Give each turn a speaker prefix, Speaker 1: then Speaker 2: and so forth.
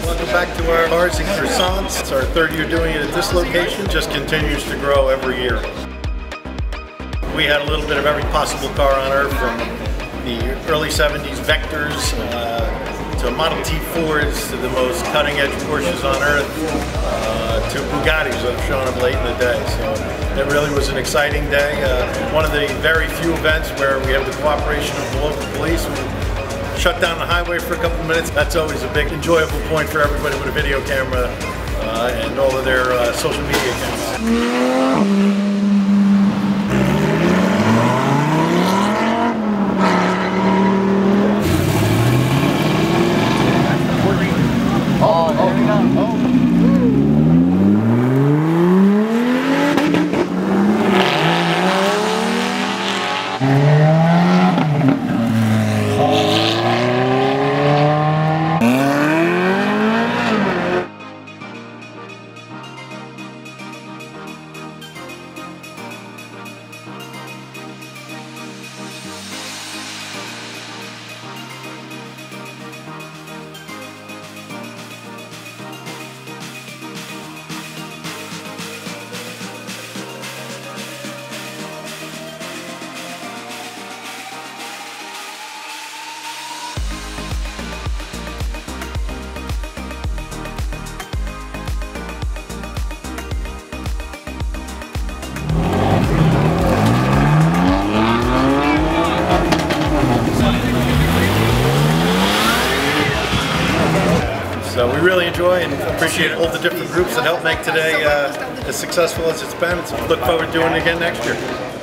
Speaker 1: Welcome back to our Cars and Croissants. It's our third year doing it at this location. Just continues to grow every year. We had a little bit of every possible car on Earth from the early 70s Vectors uh, to Model T Fords to the most cutting edge Porsches on Earth uh, to Bugattis that have shown up late in the day. So it really was an exciting day. Uh, one of the very few events where we have the cooperation of the local police shut down the highway for a couple minutes. That's always a big enjoyable point for everybody with a video camera uh, and all of their uh, social media accounts. So we really enjoy and appreciate all the different groups that help make today uh, as successful as it's been. So look forward to doing it again next year.